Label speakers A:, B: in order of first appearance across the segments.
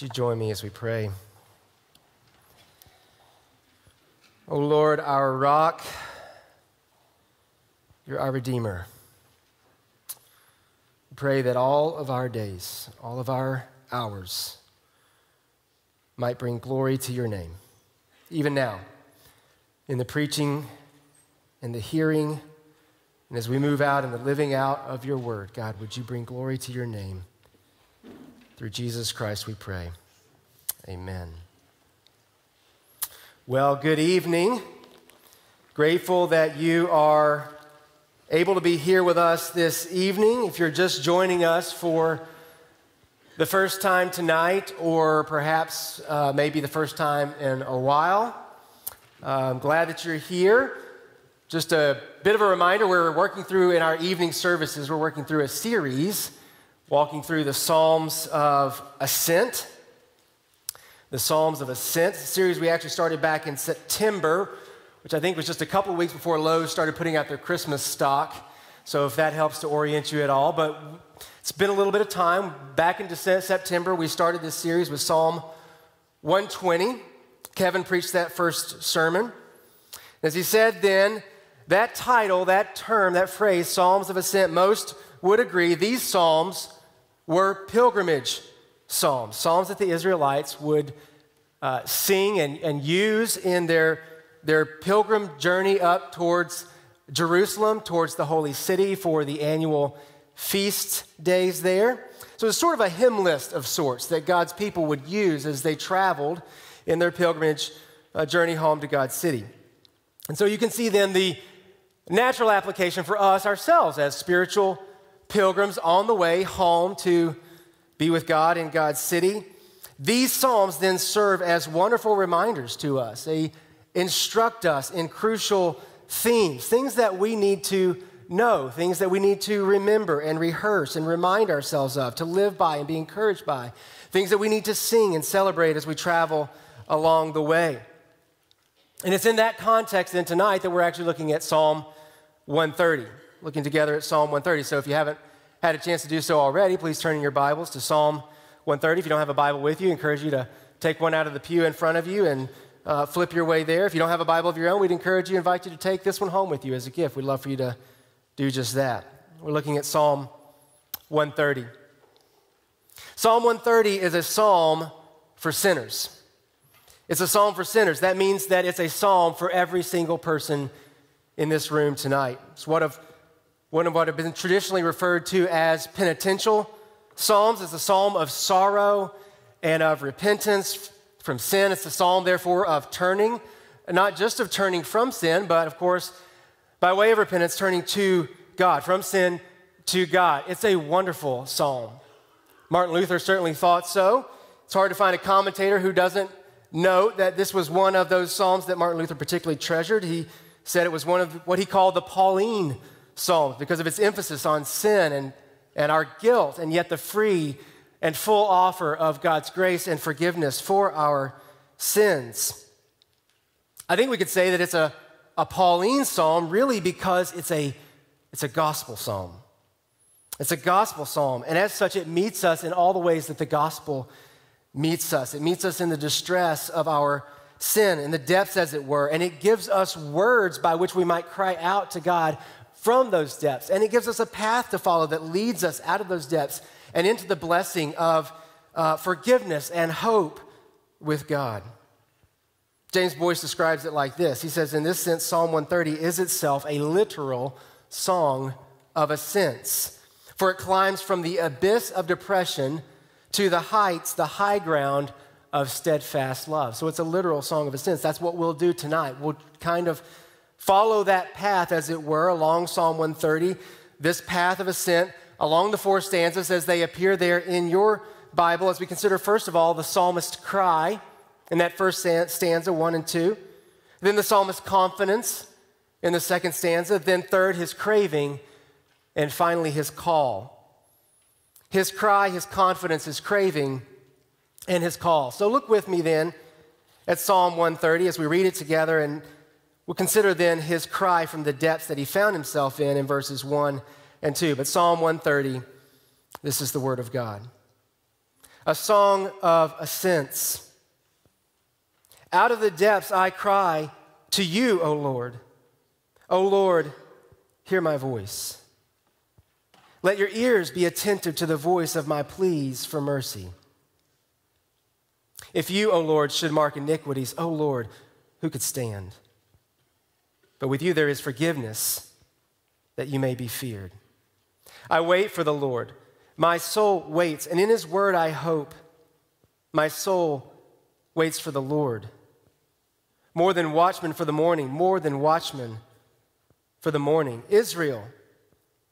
A: Would you join me as we pray? O Lord, our rock, you're our Redeemer. We pray that all of our days, all of our hours, might bring glory to your name. Even now, in the preaching, in the hearing, and as we move out in the living out of your word, God, would you bring glory to your name? Through Jesus Christ we pray. Amen. Well, good evening. Grateful that you are able to be here with us this evening. If you're just joining us for the first time tonight, or perhaps uh, maybe the first time in a while, I'm glad that you're here. Just a bit of a reminder we're working through in our evening services, we're working through a series walking through the Psalms of Ascent. The Psalms of Ascent, series we actually started back in September, which I think was just a couple weeks before Lowe's started putting out their Christmas stock. So if that helps to orient you at all. But it's been a little bit of time. Back in September, we started this series with Psalm 120. Kevin preached that first sermon. As he said then, that title, that term, that phrase, Psalms of Ascent, most would agree these Psalms were pilgrimage psalms, psalms that the Israelites would uh, sing and, and use in their, their pilgrim journey up towards Jerusalem, towards the holy city for the annual feast days there. So it's sort of a hymn list of sorts that God's people would use as they traveled in their pilgrimage uh, journey home to God's city. And so you can see then the natural application for us ourselves as spiritual pilgrims on the way home to be with God in God's city. These Psalms then serve as wonderful reminders to us. They instruct us in crucial themes, things that we need to know, things that we need to remember and rehearse and remind ourselves of, to live by and be encouraged by, things that we need to sing and celebrate as we travel along the way. And it's in that context then tonight that we're actually looking at Psalm 130 looking together at Psalm 130. So if you haven't had a chance to do so already, please turn in your Bibles to Psalm 130. If you don't have a Bible with you, I encourage you to take one out of the pew in front of you and uh, flip your way there. If you don't have a Bible of your own, we'd encourage you, invite you to take this one home with you as a gift. We'd love for you to do just that. We're looking at Psalm 130. Psalm 130 is a psalm for sinners. It's a psalm for sinners. That means that it's a psalm for every single person in this room tonight. It's one of one of what have been traditionally referred to as penitential psalms. It's a psalm of sorrow and of repentance from sin. It's a psalm, therefore, of turning, not just of turning from sin, but of course, by way of repentance, turning to God, from sin to God. It's a wonderful psalm. Martin Luther certainly thought so. It's hard to find a commentator who doesn't note that this was one of those psalms that Martin Luther particularly treasured. He said it was one of what he called the Pauline Psalms because of its emphasis on sin and, and our guilt, and yet the free and full offer of God's grace and forgiveness for our sins. I think we could say that it's a, a Pauline psalm really because it's a, it's a gospel psalm. It's a gospel psalm, and as such, it meets us in all the ways that the gospel meets us. It meets us in the distress of our sin, in the depths, as it were, and it gives us words by which we might cry out to God from those depths. And it gives us a path to follow that leads us out of those depths and into the blessing of uh, forgiveness and hope with God. James Boice describes it like this He says, In this sense, Psalm 130 is itself a literal song of ascents, for it climbs from the abyss of depression to the heights, the high ground of steadfast love. So it's a literal song of ascents. That's what we'll do tonight. We'll kind of follow that path, as it were, along Psalm 130, this path of ascent along the four stanzas as they appear there in your Bible, as we consider, first of all, the psalmist cry in that first stanza, one and two. Then the psalmist's confidence in the second stanza. Then, third, his craving. And finally, his call. His cry, his confidence, his craving, and his call. So, look with me then at Psalm 130 as we read it together and We'll consider then his cry from the depths that he found himself in in verses 1 and 2. But Psalm 130, this is the word of God. a song of ascents. Out of the depths I cry to you, O Lord. O Lord, hear my voice. Let your ears be attentive to the voice of my pleas for mercy. If you, O Lord, should mark iniquities, O Lord, who could stand? But with you there is forgiveness that you may be feared. I wait for the Lord. My soul waits, and in his word I hope. My soul waits for the Lord. More than watchmen for the morning, more than watchmen for the morning. Israel,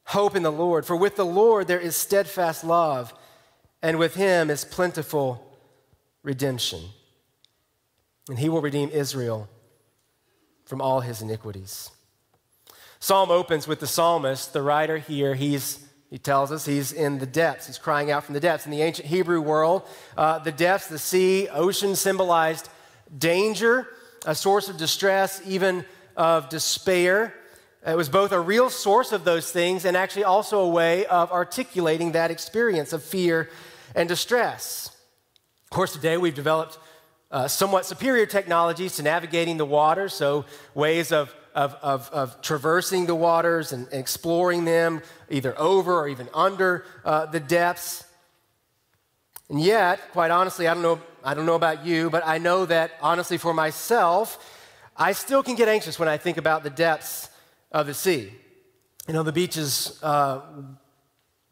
A: hope in the Lord, for with the Lord there is steadfast love, and with him is plentiful redemption. And he will redeem Israel from all his iniquities. Psalm opens with the psalmist, the writer here, he's he tells us he's in the depths. He's crying out from the depths. In the ancient Hebrew world, uh, the depths, the sea, ocean symbolized danger, a source of distress, even of despair. It was both a real source of those things and actually also a way of articulating that experience of fear and distress. Of course, today we've developed uh, somewhat superior technologies to navigating the water, so ways of, of, of, of traversing the waters and, exploring them, either over or even under uh, the depths. And yet, quite honestly, I don't, know, I don't know about you, but I know that honestly for myself, I still can get anxious when I think about the depths of the sea. You know, the beach is uh,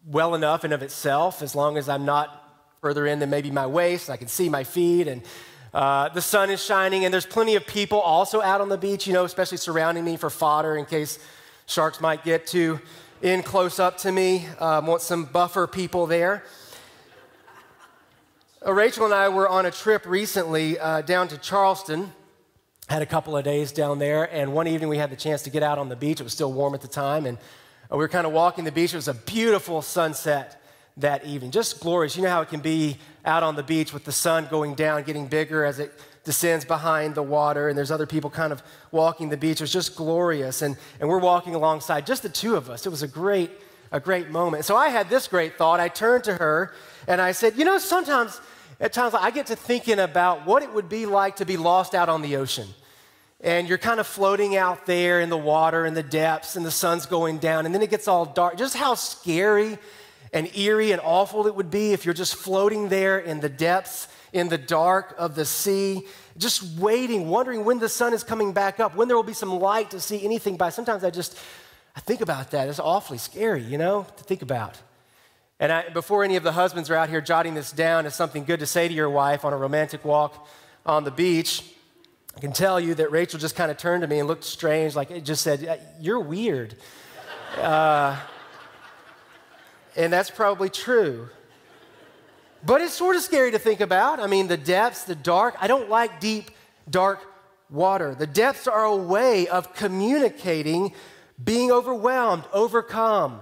A: well enough in of itself as long as I'm not further in than maybe my waist. I can see my feet, and uh, the sun is shining, and there's plenty of people also out on the beach, you know, especially surrounding me for fodder in case sharks might get too in close up to me. Um, want some buffer people there. Uh, Rachel and I were on a trip recently uh, down to Charleston. Had a couple of days down there, and one evening we had the chance to get out on the beach. It was still warm at the time, and uh, we were kind of walking the beach. It was a beautiful sunset that evening. Just glorious. You know how it can be out on the beach with the sun going down, getting bigger as it descends behind the water, and there's other people kind of walking the beach. It was just glorious. And, and we're walking alongside, just the two of us. It was a great, a great moment. So I had this great thought. I turned to her and I said, You know, sometimes, at times, I get to thinking about what it would be like to be lost out on the ocean. And you're kind of floating out there in the water in the depths, and the sun's going down, and then it gets all dark. Just how scary and eerie and awful it would be if you're just floating there in the depths, in the dark of the sea, just waiting, wondering when the sun is coming back up, when there will be some light to see anything by. Sometimes I just, I think about that. It's awfully scary, you know, to think about. And I, before any of the husbands are out here jotting this down as something good to say to your wife on a romantic walk on the beach, I can tell you that Rachel just kind of turned to me and looked strange, like it just said, You're weird. Uh, and that's probably true. But it's sort of scary to think about. I mean, the depths, the dark. I don't like deep, dark water. The depths are a way of communicating being overwhelmed, overcome,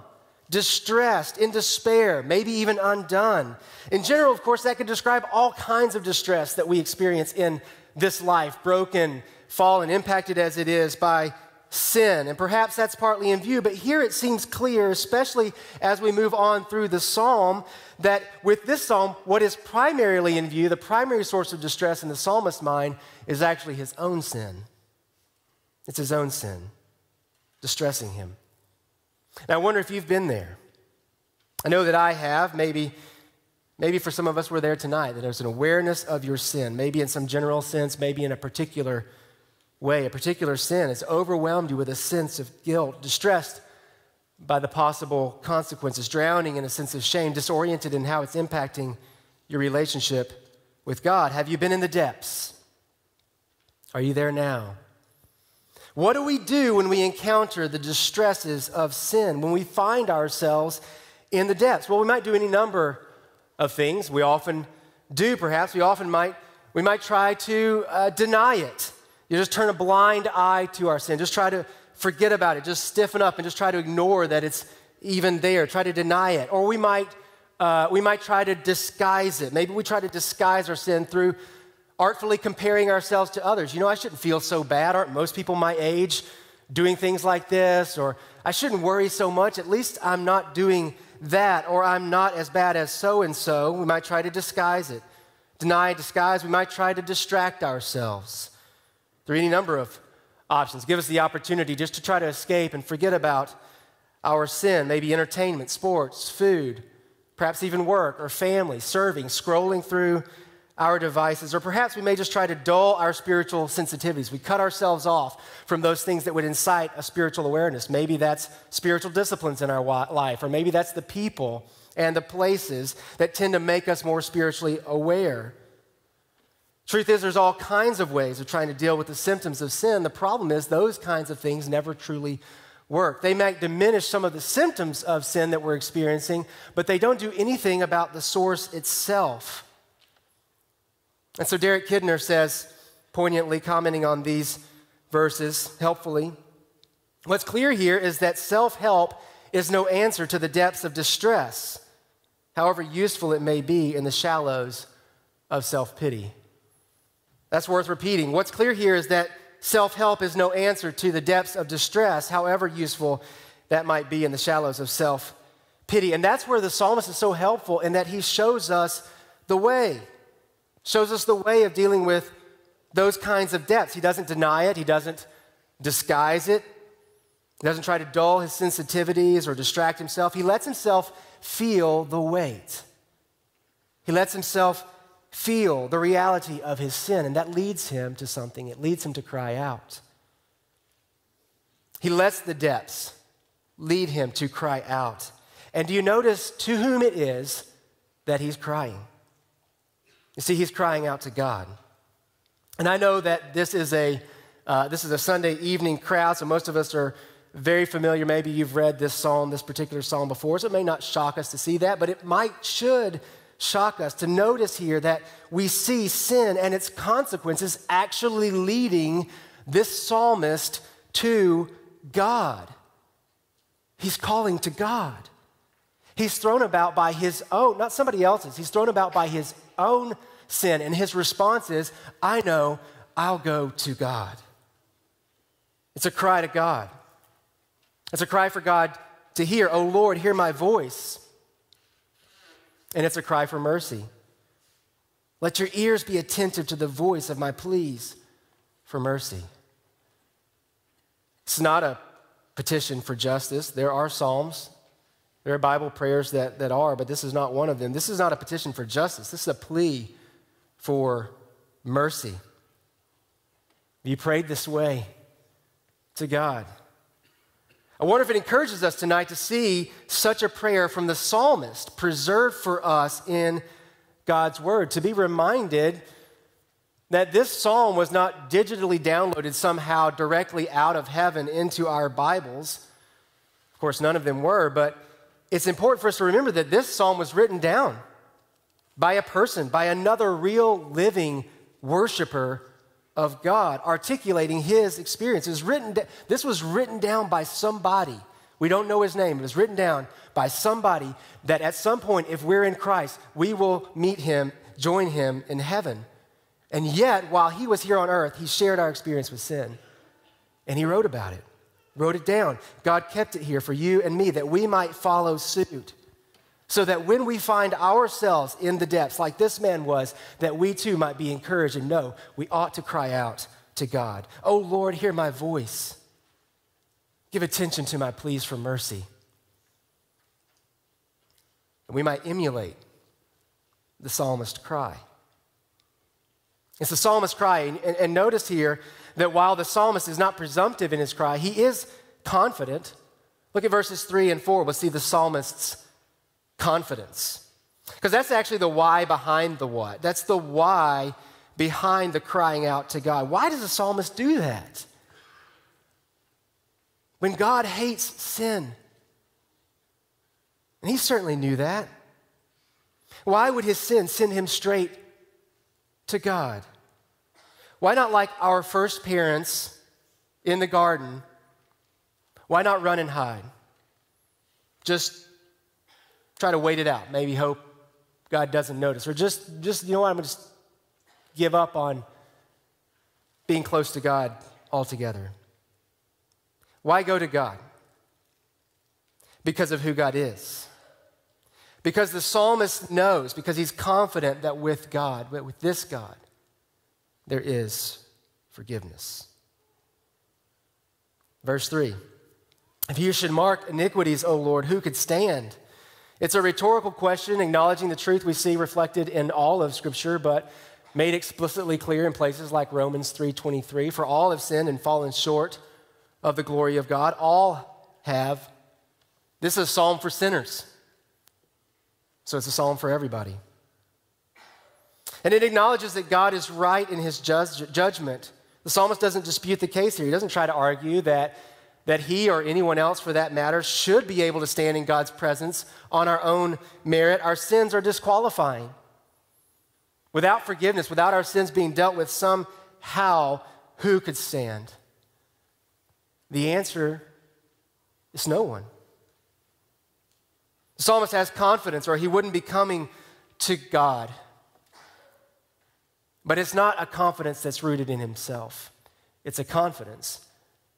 A: distressed, in despair, maybe even undone. In general, of course, that could describe all kinds of distress that we experience in this life broken, fallen, impacted as it is by sin. And perhaps that's partly in view, but here it seems clear, especially as we move on through the psalm, that with this psalm, what is primarily in view, the primary source of distress in the psalmist's mind, is actually his own sin. It's his own sin, distressing him. Now, I wonder if you've been there. I know that I have. Maybe, maybe for some of us, we're there tonight, that there's an awareness of your sin, maybe in some general sense, maybe in a particular way, a particular sin, has overwhelmed you with a sense of guilt, distressed by the possible consequences, drowning in a sense of shame, disoriented in how it's impacting your relationship with God? Have you been in the depths? Are you there now? What do we do when we encounter the distresses of sin, when we find ourselves in the depths? Well, we might do any number of things. We often do, perhaps. We often might, we might try to uh, deny it. You just turn a blind eye to our sin. Just try to forget about it. Just stiffen up and just try to ignore that it's even there. Try to deny it. Or we might, uh, we might try to disguise it. Maybe we try to disguise our sin through artfully comparing ourselves to others. You know, I shouldn't feel so bad. Aren't most people my age doing things like this? Or I shouldn't worry so much. At least I'm not doing that, or I'm not as bad as so and so. We might try to disguise it. Deny, disguise, we might try to distract ourselves. Are any number of options. Give us the opportunity just to try to escape and forget about our sin, maybe entertainment, sports, food, perhaps even work or family, serving, scrolling through our devices, or perhaps we may just try to dull our spiritual sensitivities. We cut ourselves off from those things that would incite a spiritual awareness. Maybe that's spiritual disciplines in our life, or maybe that's the people and the places that tend to make us more spiritually aware. Truth is, there's all kinds of ways of trying to deal with the symptoms of sin. The problem is, those kinds of things never truly work. They might diminish some of the symptoms of sin that we're experiencing, but they don't do anything about the source itself. And so Derek Kidner says, poignantly commenting on these verses helpfully, what's clear here is that self help is no answer to the depths of distress, however useful it may be in the shallows of self pity. That's worth repeating. What's clear here is that self help is no answer to the depths of distress, however useful that might be in the shallows of self pity. And that's where the psalmist is so helpful in that he shows us the way shows us the way of dealing with those kinds of debts. He doesn't deny it, he doesn't disguise it, he doesn't try to dull his sensitivities or distract himself. He lets himself feel the weight. He lets himself feel the reality of his sin, and that leads him to something. It leads him to cry out. He lets the depths lead him to cry out. And do you notice to whom it is that he's crying? You see, he's crying out to God. And I know that this is a, uh, this is a Sunday evening crowd, so most of us are very familiar. Maybe you've read this psalm, this particular psalm before, so it may not shock us to see that, but it might, should shock us to notice here that we see sin and its consequences actually leading this psalmist to God. He's calling to God. He's thrown about by his own, not somebody else's, he's thrown about by his own sin. And his response is, I know I'll go to God. It's a cry to God. It's a cry for God to hear, Oh Lord, hear my voice. And it's a cry for mercy. Let your ears be attentive to the voice of my pleas for mercy. It's not a petition for justice. There are psalms there are Bible prayers that, that are, but this is not one of them. This is not a petition for justice. This is a plea for mercy. You prayed this way to God. I wonder if it encourages us tonight to see such a prayer from the psalmist preserved for us in God's word, to be reminded that this psalm was not digitally downloaded somehow directly out of heaven into our Bibles. Of course, none of them were, but it's important for us to remember that this psalm was written down by a person, by another real living worshiper of God, articulating his experience. Was written, this was written down by somebody. We don't know his name. It was written down by somebody that at some point, if we're in Christ, we will meet him, join him in heaven. And yet, while he was here on earth, he shared our experience with sin. And he wrote about it wrote it down. God kept it here for you and me that we might follow suit. So that when we find ourselves in the depths, like this man was, that we too might be encouraged and know we ought to cry out to God. Oh Lord, hear my voice. Give attention to my pleas for mercy. And we might emulate the psalmist cry. It's the psalmist cry. And, and, notice here that while the psalmist is not presumptive in his cry, he is confident. Look at verses 3 and 4. We'll see the psalmist's confidence. Because that's actually the why behind the what. That's the why behind the crying out to God. Why does the psalmist do that? When God hates sin, and he certainly knew that, why would his sin send him straight to God? Why not like our first parents in the garden? Why not run and hide? Just try to wait it out. Maybe hope God doesn't notice. Or just, just you know what, I'm going to just give up on being close to God altogether. Why go to God? Because of who God is. Because the psalmist knows, because he's confident that with God, with this God, there is forgiveness. Verse 3 If you should mark iniquities, O Lord, who could stand? It's a rhetorical question, acknowledging the truth we see reflected in all of Scripture, but made explicitly clear in places like Romans 3:23 for all have sinned and fallen short of the glory of God. All have. This is a psalm for sinners. So it's a psalm for everybody. And it acknowledges that God is right in his judgment. The psalmist doesn't dispute the case here. He doesn't try to argue that that he or anyone else for that matter should be able to stand in God's presence on our own merit our sins are disqualifying Without forgiveness, without our sins being dealt with somehow, who could stand? The answer is no one. The psalmist has confidence, or he wouldn't be coming to God. But it's not a confidence that's rooted in himself, it's a confidence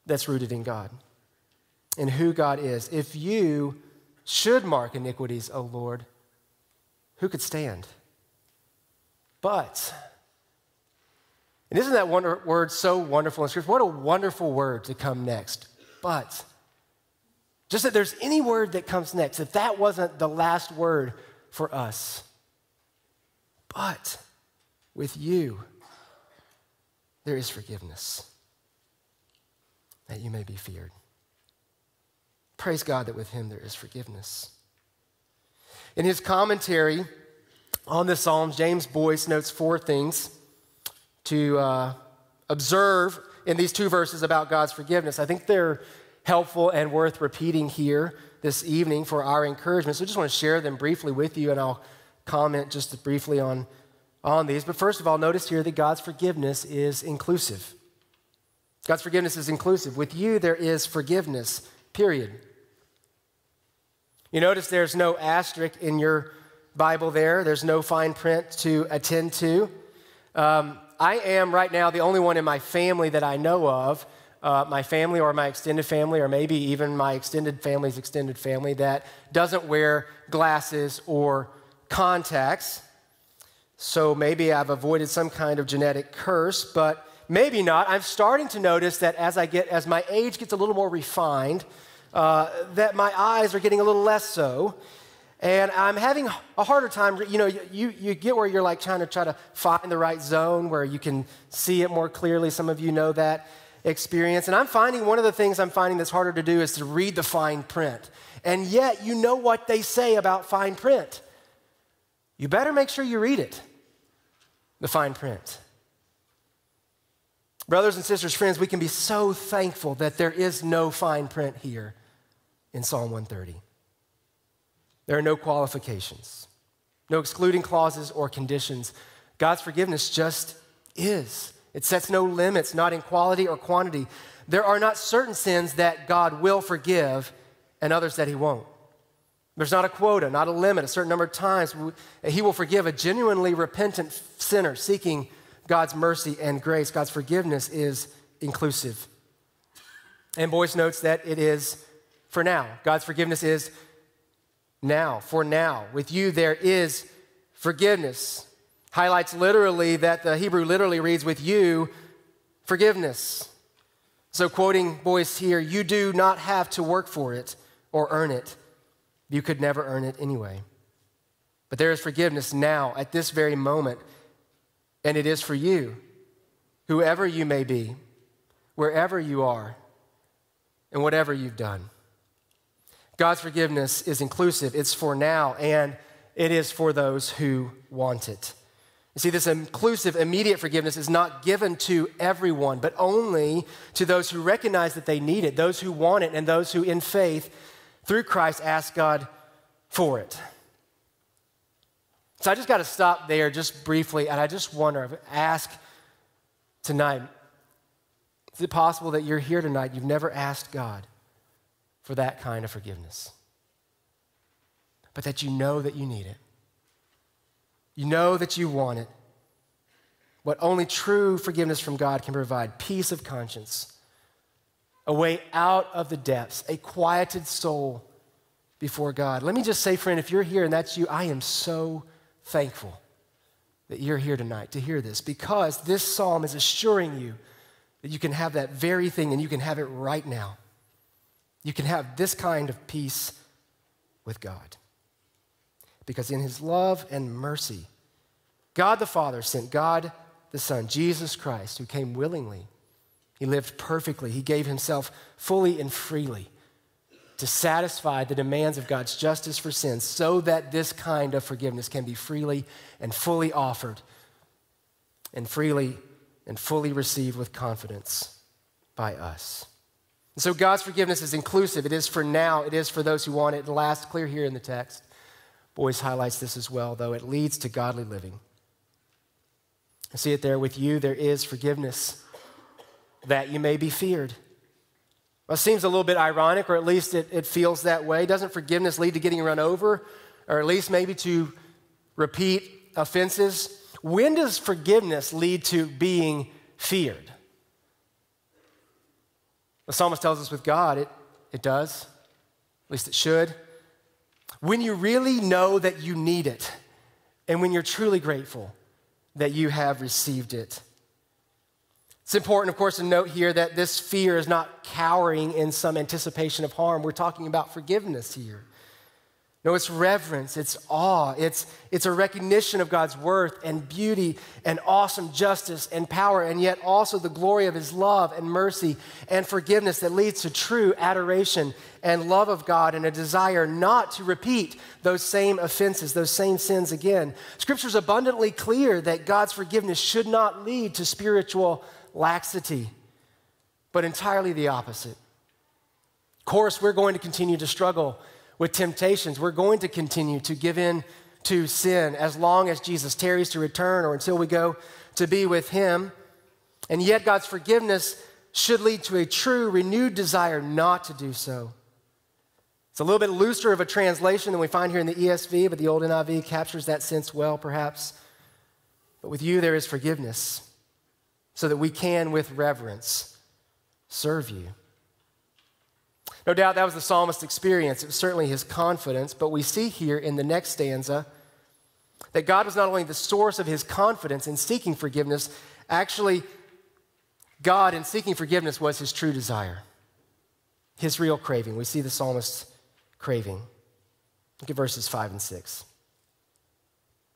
A: that's rooted in God, and who God is. If you should mark iniquities, O Lord, who could stand? But, and isn't that wonder, word so wonderful in Scripture? What a wonderful word to come next. But, just that there's any word that comes next, that that wasn't the last word for us. But with you, there is forgiveness, that you may be feared. Praise God that with him there is forgiveness. In his commentary, on the Psalms, James Boice notes four things to uh, observe in these two verses about God's forgiveness. I think they're helpful and worth repeating here this evening for our encouragement. So I just want to share them briefly with you, and I'll comment just briefly on, on these. But first of all, notice here that God's forgiveness is inclusive. God's forgiveness is inclusive. With you, there is forgiveness, period. You notice there's no asterisk in your Bible there. There's no fine print to attend to. Um, I am right now the only one in my family that I know of, uh, my family or my extended family, or maybe even my extended family's extended family, that doesn't wear glasses or contacts. So maybe I've avoided some kind of genetic curse, but maybe not. I'm starting to notice that as I get, as my age gets a little more refined, uh, that my eyes are getting a little less so. And I'm having a harder time. You know, you, you get where you're like trying to try to find the right zone where you can see it more clearly. Some of you know that experience. And I'm finding one of the things I'm finding that's harder to do is to read the fine print. And yet, you know what they say about fine print. You better make sure you read it, the fine print. Brothers and sisters, friends, we can be so thankful that there is no fine print here in Psalm 130. There are no qualifications, no excluding clauses or conditions. God's forgiveness just is. It sets no limits, not in quality or quantity. There are not certain sins that God will forgive and others that He won't. There's not a quota, not a limit, a certain number of times He will forgive a genuinely repentant sinner seeking God's mercy and grace. God's forgiveness is inclusive. And Boice notes that it is for now. God's forgiveness is now, for now. With you, there is forgiveness. Highlights literally that the Hebrew literally reads, with you, forgiveness. So, quoting Boice here, you do not have to work for it or earn it. You could never earn it anyway. But there is forgiveness now, at this very moment, and it is for you, whoever you may be, wherever you are, and whatever you've done. God's forgiveness is inclusive, it's for now, and it is for those who want it. You see, this inclusive, immediate forgiveness is not given to everyone, but only to those who recognize that they need it, those who want it, and those who, in faith, through Christ, ask God for it. So I just got to stop there just briefly, and I just wonder, ask tonight, is it possible that you're here tonight, you've never asked God? for that kind of forgiveness. But that you know that you need it. You know that you want it. What only true forgiveness from God can provide peace of conscience, a way out of the depths, a quieted soul, before God. Let me just say, friend, if you're here and that's you, I am so thankful that you're here tonight to hear this because this psalm is assuring you that you can have that very thing and you can have it right now. You can have this kind of peace with God. Because in his love and mercy, God the Father sent God the Son, Jesus Christ, who came willingly. He lived perfectly. He gave himself fully and freely to satisfy the demands of God's justice for sin so that this kind of forgiveness can be freely and fully offered and freely and fully received with confidence by us. And so God's forgiveness is inclusive. It is for now, it is for those who want it. And last, clear here in the text, Boice highlights this as well, though it leads to godly living. I see it there with you. There is forgiveness that you may be feared. It seems a little bit ironic, or at least it, it feels that way. Doesn't forgiveness lead to getting run over, or at least maybe to repeat offenses? When does forgiveness lead to being feared? The psalmist tells us with God, it, it does. At least it should. When you really know that you need it, and when you're truly grateful that you have received it. It's important, of course, to note here that this fear is not cowering in some anticipation of harm. We're talking about forgiveness here. No, it's reverence, it's awe, it's, it's a recognition of God's worth and beauty and awesome justice and power, and yet also the glory of His love and mercy and forgiveness that leads to true adoration and love of God and a desire not to repeat those same offenses, those same sins again. Scripture is abundantly clear that God's forgiveness should not lead to spiritual laxity, but entirely the opposite. Of course, we're going to continue to struggle with temptations. We're going to continue to give in to sin as long as Jesus tarries to return or until we go to be with Him. And yet, God's forgiveness should lead to a true, renewed desire not to do so. It's a little bit looser of a translation than we find here in the ESV, but the old NIV captures that sense well, perhaps. But with you, there is forgiveness so that we can, with reverence, serve you. No doubt that was the psalmist's experience. It was certainly his confidence, but we see here in the next stanza that God was not only the source of his confidence in seeking forgiveness, actually, God in seeking forgiveness was his true desire, his real craving. We see the psalmist's craving. Look at verses 5 and 6.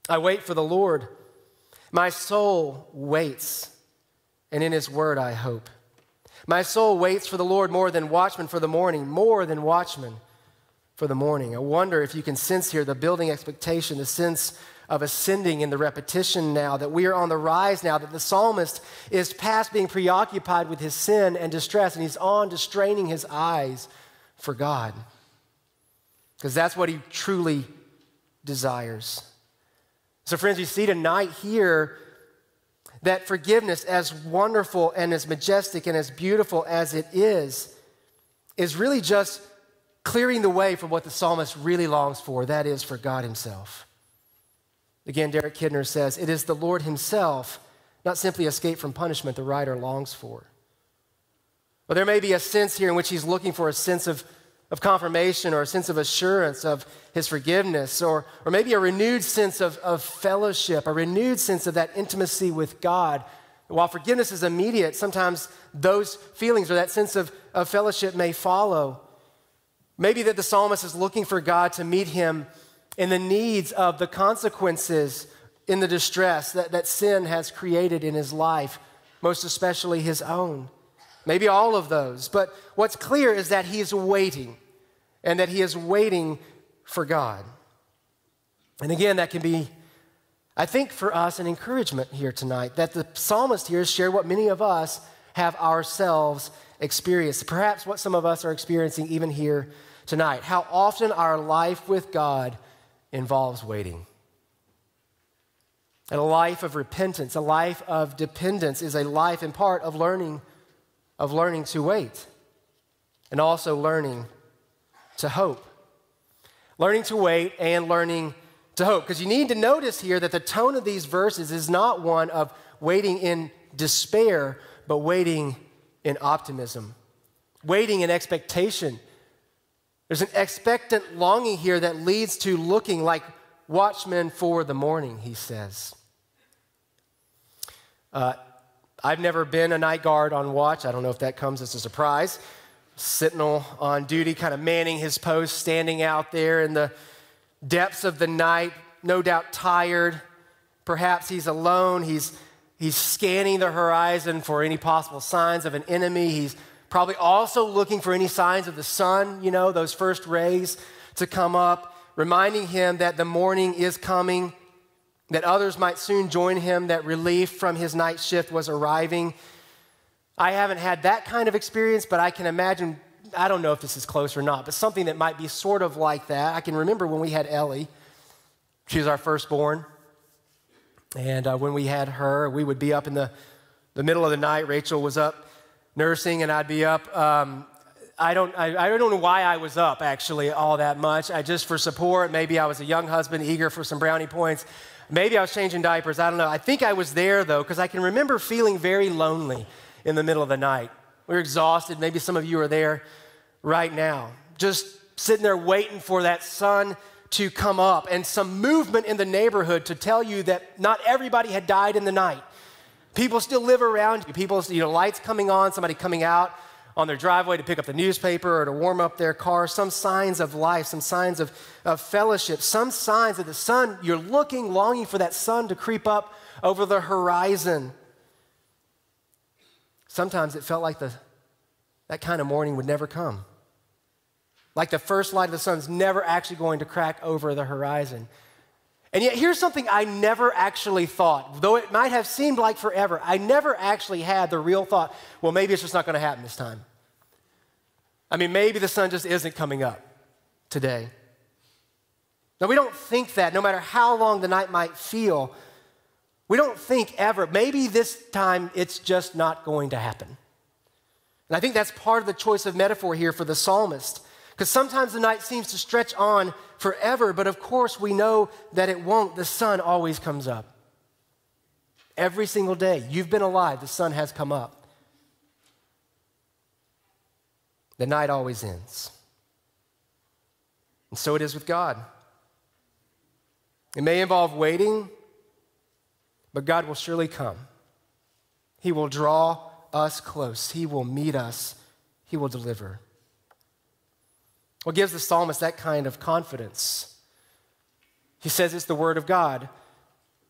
A: I wait for the Lord. My soul waits and in his word I hope. My soul waits for the Lord more than watchmen for the morning, more than watchmen for the morning. I wonder if you can sense here the building expectation, the sense of ascending in the repetition now, that we are on the rise now, that the psalmist is past being preoccupied with his sin and distress, and he's on to straining his eyes for God. Because that's what he truly desires. So, friends, you see tonight here that forgiveness, as wonderful and as majestic and as beautiful as it is, is really just clearing the way for what the psalmist really longs for that is, for God Himself. Again, Derek Kidner says, It is the Lord Himself, not simply escape from punishment, the writer longs for. Well, there may be a sense here in which he's looking for a sense of of confirmation or a sense of assurance of his forgiveness, or, or maybe a renewed sense of, of fellowship, a renewed sense of that intimacy with God. While forgiveness is immediate, sometimes those feelings or that sense of, of fellowship may follow. Maybe that the psalmist is looking for God to meet him in the needs of the consequences in the distress that, that sin has created in his life, most especially his own. Maybe all of those. But what's clear is that he is waiting and that he is waiting for God. And again, that can be, I think, for us an encouragement here tonight that the psalmist here shared what many of us have ourselves experienced, perhaps what some of us are experiencing even here tonight. How often our life with God involves waiting. And a life of repentance, a life of dependence is a life in part of learning of learning to wait and also learning to hope. Learning to wait and learning to hope. Because you need to notice here that the tone of these verses is not one of waiting in despair, but waiting in optimism, waiting in expectation. There's an expectant longing here that leads to looking like watchmen for the morning, he says. Uh, I've never been a night guard on watch. I don't know if that comes as a surprise. Sentinel on duty, kind of manning his post, standing out there in the depths of the night, no doubt tired. Perhaps he's alone. He's, he's scanning the horizon for any possible signs of an enemy. He's probably also looking for any signs of the sun, you know, those first rays to come up, reminding him that the morning is coming that others might soon join him, that relief from his night shift was arriving. I haven't had that kind of experience, but I can imagine, I don't know if this is close or not, but something that might be sort of like that. I can remember when we had Ellie, she was our firstborn. And uh, when we had her, we would be up in the, the middle of the night. Rachel was up nursing, and I'd be up. Um, I don't, I, I, don't know why I was up actually all that much. I just for support. Maybe I was a young husband, eager for some brownie points. Maybe I was changing diapers. I don't know. I think I was there though, because I can remember feeling very lonely in the middle of the night. We were exhausted. Maybe some of you are there right now, just sitting there waiting for that sun to come up and some movement in the neighborhood to tell you that not everybody had died in the night. People still live around you. People, you know, lights coming on, somebody coming out on their driveway to pick up the newspaper or to warm up their car, some signs of life, some signs of, of fellowship, some signs that the sun, you're looking, longing for that sun to creep up over the horizon. Sometimes it felt like the, that kind of morning would never come. Like the first light of the sun's never actually going to crack over the horizon. And yet, here's something I never actually thought, though it might have seemed like forever. I never actually had the real thought, well, maybe it's just not going to happen this time. I mean, maybe the sun just isn't coming up today. Now, we don't think that no matter how long the night might feel, we don't think ever, maybe this time it's just not going to happen. And I think that's part of the choice of metaphor here for the psalmist. Because sometimes the night seems to stretch on forever, but of course we know that it won't. The sun always comes up. Every single day you've been alive, the sun has come up. The night always ends. And so it is with God. It may involve waiting, but God will surely come. He will draw us close, He will meet us, He will deliver. What gives the psalmist that kind of confidence? He says it's the word of God.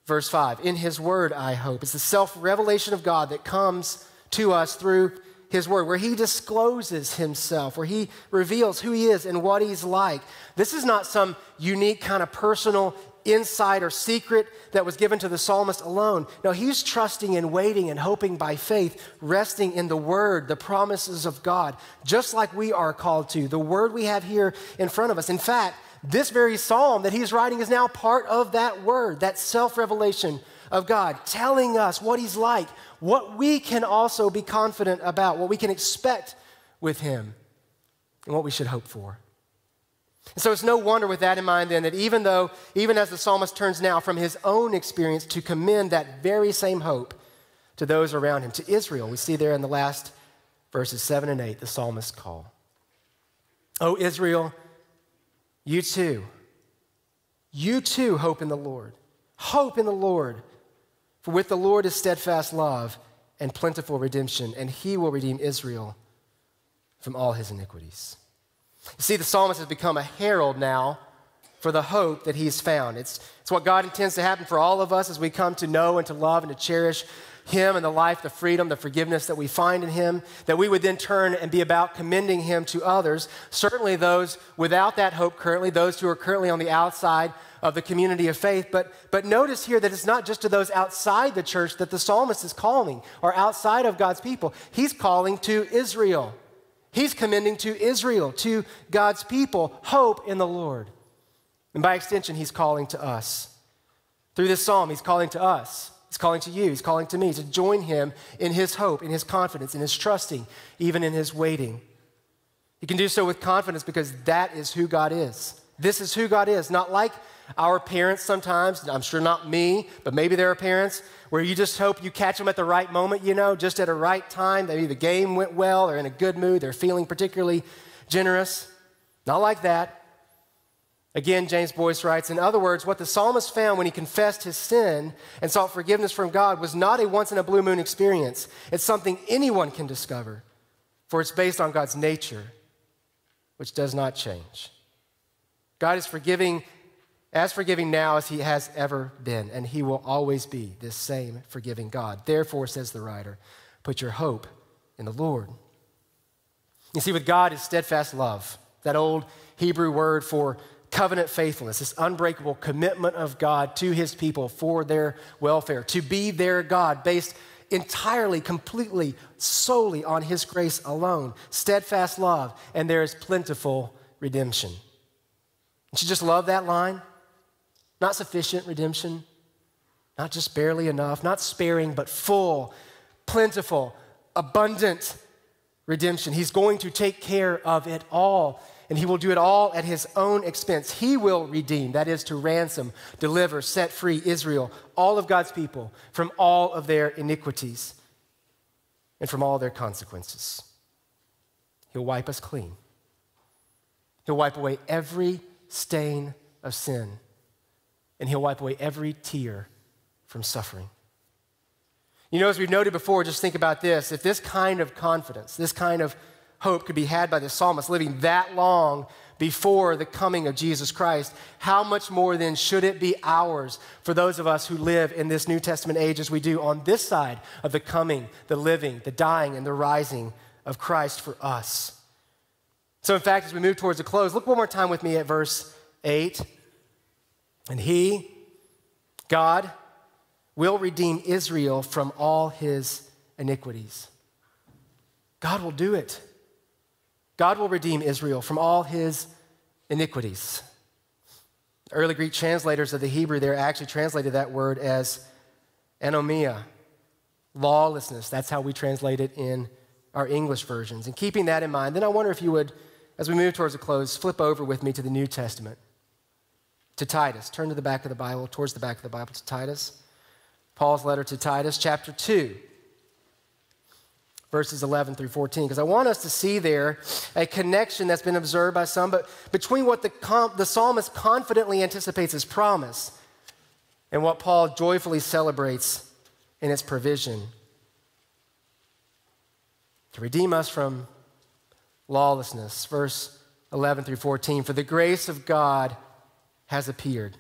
A: Verse 5 In his word I hope. It's the self revelation of God that comes to us through his word, where he discloses himself, where he reveals who he is and what he's like. This is not some unique kind of personal insight or secret that was given to the psalmist alone. No, he's trusting and waiting and hoping by faith, resting in the word, the promises of God, just like we are called to, the word we have here in front of us. In fact, this very psalm that he's writing is now part of that word, that self revelation of God, telling us what he's like, what we can also be confident about, what we can expect with him, and what we should hope for. And so it's no wonder with that in mind then that even though, even as the psalmist turns now from his own experience to commend that very same hope to those around him, to Israel, we see there in the last verses 7 and 8 the psalmist's call. Oh, Israel, you too, you too hope in the Lord. Hope in the Lord. For with the Lord is steadfast love and plentiful redemption, and he will redeem Israel from all his iniquities. You see, the psalmist has become a herald now for the hope that he's found. It's, it's what God intends to happen for all of us as we come to know and to love and to cherish him and the life, the freedom, the forgiveness that we find in him, that we would then turn and be about commending him to others, certainly those without that hope currently, those who are currently on the outside of the community of faith. But, but notice here that it's not just to those outside the church that the psalmist is calling, or outside of God's people. He's calling to Israel. He's commending to Israel, to God's people, hope in the Lord. And by extension, he's calling to us. Through this psalm, he's calling to us. He's calling to you. He's calling to me to join him in his hope, in his confidence, in his trusting, even in his waiting. He can do so with confidence because that is who God is. This is who God is. Not like our parents sometimes, I'm sure not me, but maybe there are parents where you just hope you catch them at the right moment, you know, just at a right time. Maybe the game went well, they're in a good mood, they're feeling particularly generous. Not like that. Again, James Boice writes, in other words, what the psalmist found when he confessed his sin and sought forgiveness from God was not a once in a blue moon experience. It's something anyone can discover, for it's based on God's nature, which does not change. God is forgiving, as forgiving now as he has ever been, and he will always be this same forgiving God. Therefore, says the writer, put your hope in the Lord. You see, with God is steadfast love, that old Hebrew word for covenant faithfulness, this unbreakable commitment of God to his people for their welfare, to be their God based entirely, completely, solely on his grace alone, steadfast love, and there is plentiful redemption. Don't you just love that line? Not sufficient redemption, not just barely enough, not sparing, but full, plentiful, abundant redemption. He's going to take care of it all and he will do it all at his own expense. He will redeem, that is, to ransom, deliver, set free Israel, all of God's people, from all of their iniquities and from all their consequences. He'll wipe us clean. He'll wipe away every stain of sin, and he'll wipe away every tear from suffering. You know, as we've noted before, just think about this. If this kind of confidence, this kind of hope could be had by the psalmist living that long before the coming of Jesus Christ, how much more then should it be ours for those of us who live in this New Testament age as we do on this side of the coming, the living, the dying, and the rising of Christ for us? So, in fact, as we move towards a close, look one more time with me at verse 8. And He, God, will redeem Israel from all his iniquities. God will do it. God will redeem Israel from all his iniquities. Early Greek translators of the Hebrew there actually translated that word as anomia, lawlessness. That's how we translate it in our English versions. And keeping that in mind, then I wonder if you would, as we move towards a close, flip over with me to the New Testament, to Titus. Turn to the back of the Bible, towards the back of the Bible to Titus. Paul's letter to Titus, chapter 2 verses 11 through 14, because I want us to see there a connection that's been observed by some, but between what the, the psalmist confidently anticipates as promise and what Paul joyfully celebrates in its provision to redeem us from lawlessness. Verse 11 through 14 For the grace of God has appeared,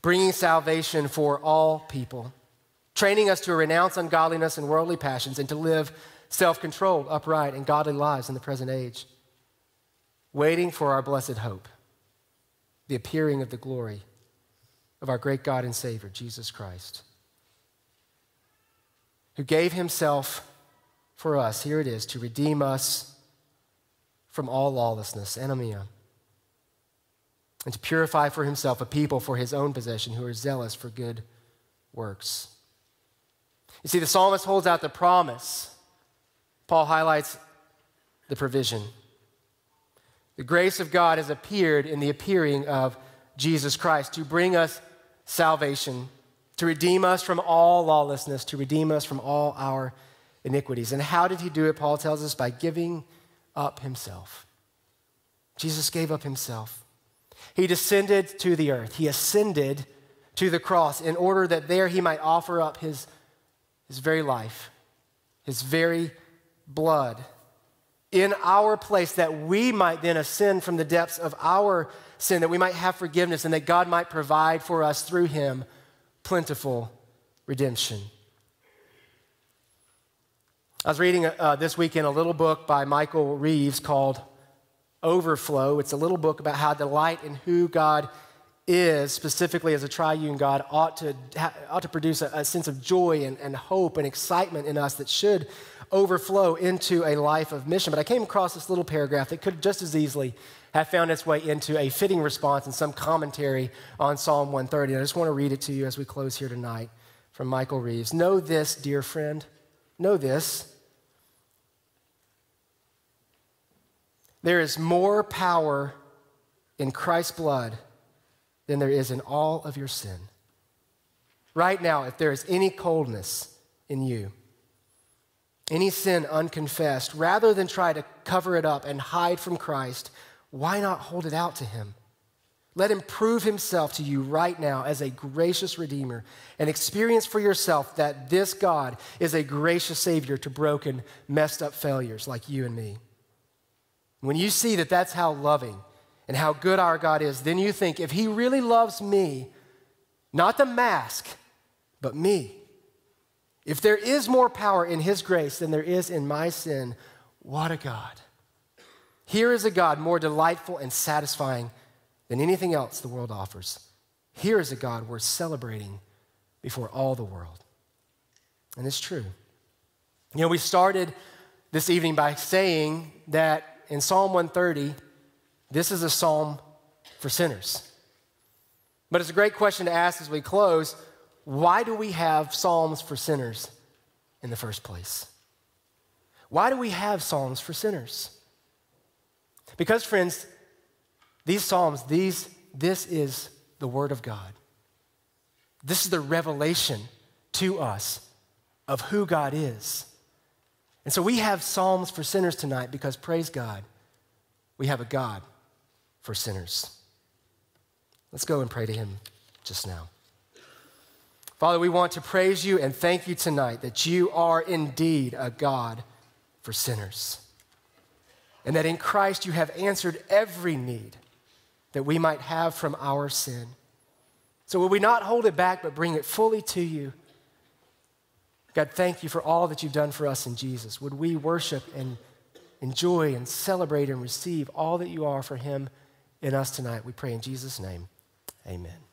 A: bringing salvation for all people training us to renounce ungodliness and worldly passions and to live self controlled, upright, and godly lives in the present age, waiting for our blessed hope, the appearing of the glory of our great God and Savior, Jesus Christ, who gave himself for us, here it is, to redeem us from all lawlessness, anomia, and to purify for himself a people for his own possession who are zealous for good works. You see, the psalmist holds out the promise. Paul highlights the provision. The grace of God has appeared in the appearing of Jesus Christ to bring us salvation, to redeem us from all lawlessness, to redeem us from all our iniquities. And how did he do it? Paul tells us by giving up himself. Jesus gave up himself. He descended to the earth, he ascended to the cross in order that there he might offer up his his very life, his very blood in our place that we might then ascend from the depths of our sin, that we might have forgiveness, and that God might provide for us through him plentiful redemption. I was reading uh, this weekend a little book by Michael Reeves called Overflow. It's a little book about how delight in who God is, specifically as a triune God, ought to, ought to produce a, a sense of joy and, and hope and excitement in us that should overflow into a life of mission. But I came across this little paragraph that could just as easily have found its way into a fitting response in some commentary on Psalm 130. And I just want to read it to you as we close here tonight from Michael Reeves. Know this, dear friend, know this. There is more power in Christ's blood than there is in all of your sin. Right now, if there is any coldness in you, any sin unconfessed, rather than try to cover it up and hide from Christ, why not hold it out to him? Let him prove himself to you right now as a gracious Redeemer and experience for yourself that this God is a gracious Savior to broken, messed up failures like you and me. When you see that that's how loving and how good our God is, then you think if he really loves me, not the mask, but me, if there is more power in his grace than there is in my sin, what a God. Here is a God more delightful and satisfying than anything else the world offers. Here is a God worth celebrating before all the world. And it's true. You know, we started this evening by saying that in Psalm 130, this is a psalm for sinners. But it's a great question to ask as we close why do we have psalms for sinners in the first place? Why do we have psalms for sinners? Because, friends, these Psalms, these, this is the Word of God. This is the revelation to us of who God is. And so we have Psalms for sinners tonight because, praise God, we have a God for sinners. Let's go and pray to Him just now. Father, we want to praise you and thank you tonight that you are indeed a God for sinners. And that in Christ you have answered every need that we might have from our sin. So, will we not hold it back, but bring it fully to you? God, thank you for all that you've done for us in Jesus. Would we worship and enjoy and celebrate and receive all that you are for him in us tonight? We pray in Jesus' name. Amen.